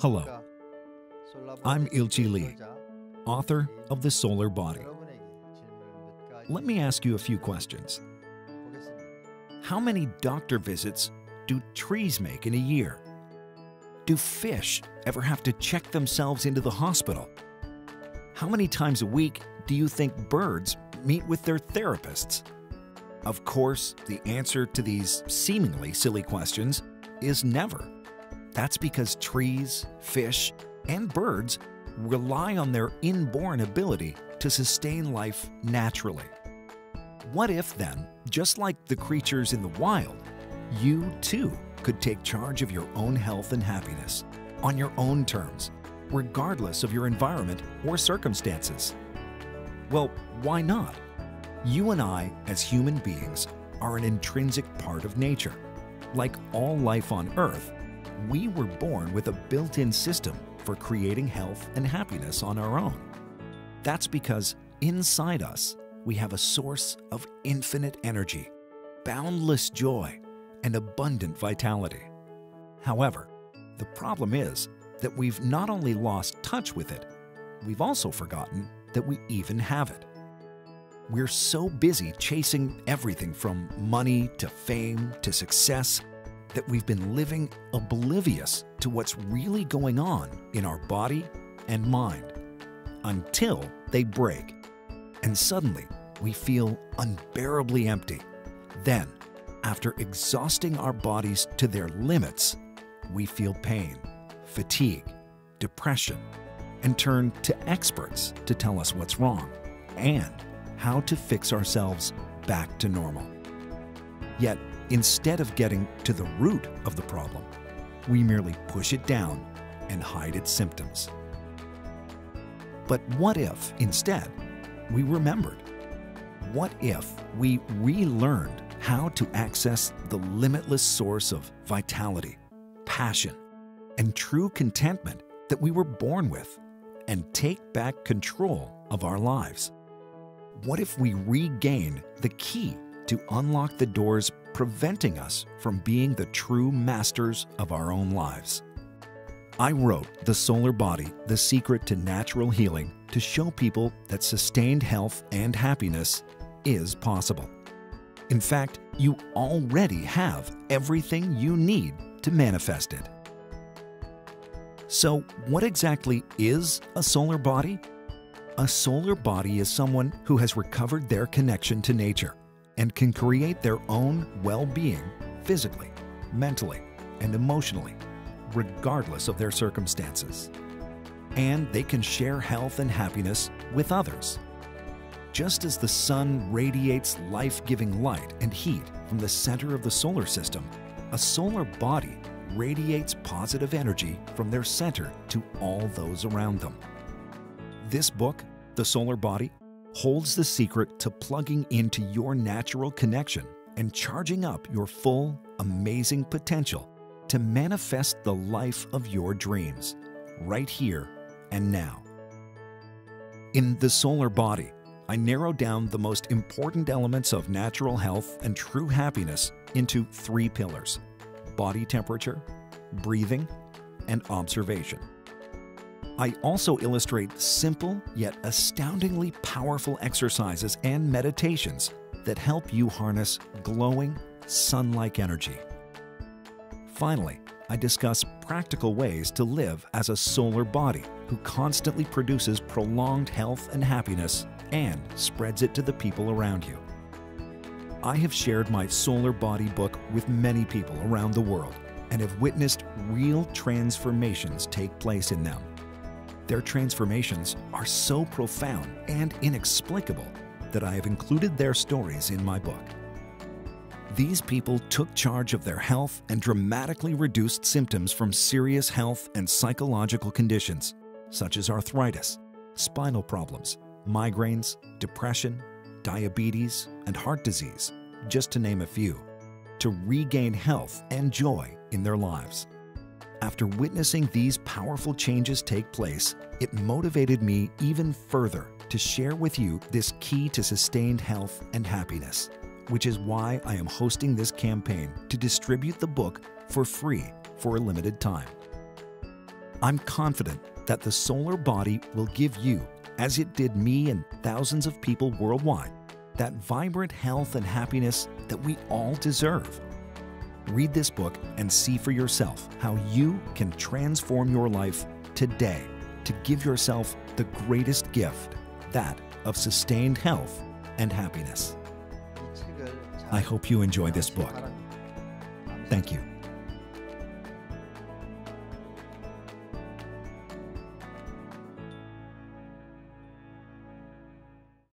Hello, I'm Ilchi Lee, author of The Solar Body. Let me ask you a few questions. How many doctor visits do trees make in a year? Do fish ever have to check themselves into the hospital? How many times a week do you think birds meet with their therapists? Of course, the answer to these seemingly silly questions is never. That's because trees, fish, and birds rely on their inborn ability to sustain life naturally. What if then, just like the creatures in the wild, you too could take charge of your own health and happiness on your own terms, regardless of your environment or circumstances? Well, why not? You and I, as human beings, are an intrinsic part of nature. Like all life on Earth, we were born with a built-in system for creating health and happiness on our own. That's because inside us, we have a source of infinite energy, boundless joy, and abundant vitality. However, the problem is that we've not only lost touch with it, we've also forgotten that we even have it. We're so busy chasing everything from money to fame to success that we've been living oblivious to what's really going on in our body and mind until they break. And suddenly, we feel unbearably empty. Then, after exhausting our bodies to their limits, we feel pain, fatigue, depression, and turn to experts to tell us what's wrong and how to fix ourselves back to normal. Yet, Instead of getting to the root of the problem, we merely push it down and hide its symptoms. But what if, instead, we remembered? What if we relearned how to access the limitless source of vitality, passion, and true contentment that we were born with and take back control of our lives? What if we regain the key to unlock the doors preventing us from being the true masters of our own lives. I wrote The Solar Body The Secret to Natural Healing to show people that sustained health and happiness is possible. In fact, you already have everything you need to manifest it. So, what exactly is a solar body? A solar body is someone who has recovered their connection to nature and can create their own well being physically, mentally, and emotionally, regardless of their circumstances. And they can share health and happiness with others. Just as the sun radiates life giving light and heat from the center of the solar system, a solar body radiates positive energy from their center to all those around them. This book, The Solar Body, holds the secret to plugging into your natural connection and charging up your full, amazing potential to manifest the life of your dreams right here and now. In The Solar Body, I narrow down the most important elements of natural health and true happiness into three pillars body temperature, breathing, and observation. I also illustrate simple yet astoundingly powerful exercises and meditations that help you harness glowing, sun-like energy. Finally, I discuss practical ways to live as a solar body who constantly produces prolonged health and happiness and spreads it to the people around you. I have shared my Solar Body book with many people around the world and have witnessed real transformations take place in them. Their transformations are so profound and inexplicable that I have included their stories in my book. These people took charge of their health and dramatically reduced symptoms from serious health and psychological conditions, such as arthritis, spinal problems, migraines, depression, diabetes, and heart disease, just to name a few, to regain health and joy in their lives. After witnessing these powerful changes take place, it motivated me even further to share with you this key to sustained health and happiness, which is why I am hosting this campaign to distribute the book for free for a limited time. I'm confident that the solar body will give you, as it did me and thousands of people worldwide, that vibrant health and happiness that we all deserve. Read this book and see for yourself how you can transform your life today to give yourself the greatest gift that of sustained health and happiness. I hope you enjoy this book. Thank you.